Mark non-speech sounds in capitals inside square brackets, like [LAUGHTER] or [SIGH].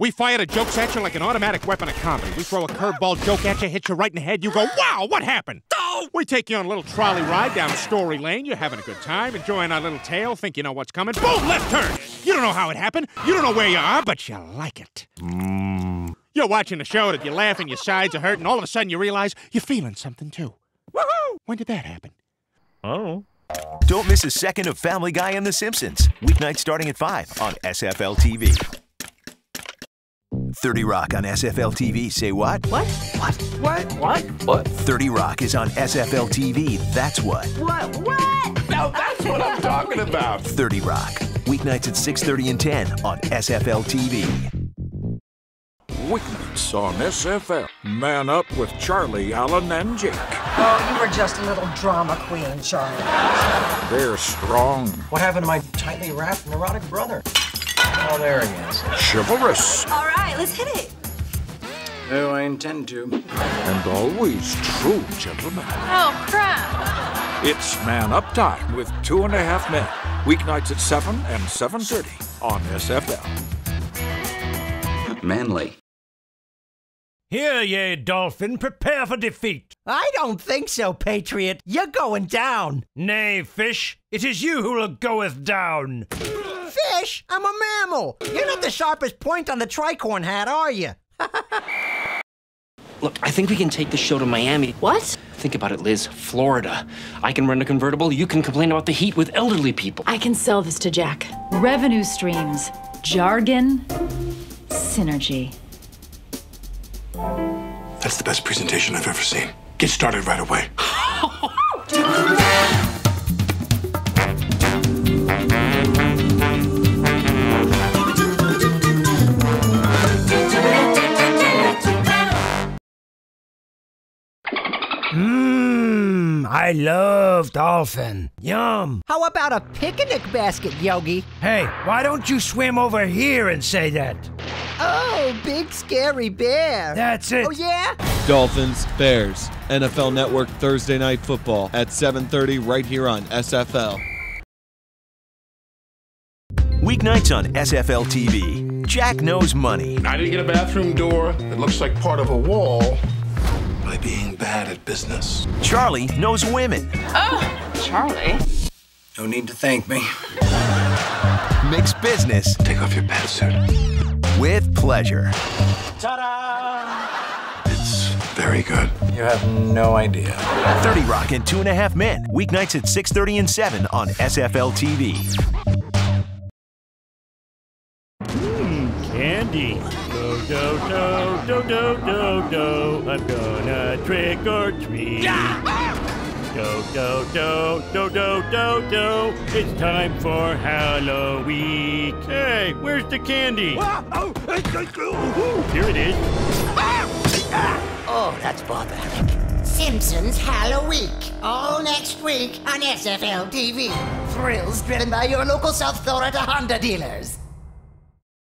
We fire the jokes at you like an automatic weapon of comedy. We throw a curveball joke at you, hit you right in the head. You go, wow, what happened? Oh! We take you on a little trolley ride down Story Lane. You're having a good time, enjoying our little tale, think you know what's coming. Boom, left turn. You don't know how it happened. You don't know where you are, but you like it. Mm. You're watching a show that you're laughing, your sides are hurting. All of a sudden, you realize you're feeling something too. Woohoo! When did that happen? I don't know. Don't miss a second of Family Guy and The Simpsons. Weeknight starting at 5 on SFL TV. 30 Rock on SFL TV. Say what? What? What? What? What? What? 30 Rock is on SFL TV. That's what. What? What? Now that's what I'm talking about. 30 Rock. Weeknights at 6:30 and 10 on SFL TV. Weeknights on SFL. Man Up with Charlie, Alan, and Jake. Oh, you were just a little drama queen, Charlie. They're strong, What happened to my tightly wrapped neurotic brother? Oh, there he chivalrous, All right, let's hit it. No, I intend to. and always true gentlemen. Oh, crap. It's Man Up Time with Two and a Half Men. Weeknights at 7 and 7.30 on SFL. Manly. Here, ye dolphin, prepare for defeat. I don't think so, Patriot. You're going down. Nay, fish, it is you who will goeth down. Fish? I'm a mammal. You're not the sharpest point on the tricorn hat, are you? [LAUGHS] Look, I think we can take the show to Miami. What? Think about it, Liz. Florida. I can rent a convertible. You can complain about the heat with elderly people. I can sell this to Jack. Revenue streams, jargon, synergy. That's the best presentation I've ever seen. Get started right away. [LAUGHS] [LAUGHS] Mmm, I love dolphin. Yum. How about a picnic basket, Yogi? Hey, why don't you swim over here and say that? Oh, big scary bear. That's it. Oh, yeah? Dolphins, Bears, NFL Network Thursday Night Football at 7:30 right here on SFL. Weeknights on SFL TV. Jack knows money. I didn't get a bathroom door that looks like part of a wall by being bad at business. Charlie knows women. Oh, Charlie. No need to thank me. Mixed business Take off your pantsuit. with pleasure. Ta da! It's very good. You have no idea. 30 Rock and Two and a Half Men. Weeknights at 6:30 and 7 on SFL TV. Mmm, Candy. Do, do, do, do, do, do, do. I'm gonna trick or treat. Do, do, do, do, do, do, do. It's time for Halloween. Hey, where's the candy? Here it is. Oh, that's barbaric. Simpsons Halloween. All next week on SFL TV. Thrills driven by your local South Florida Honda dealers.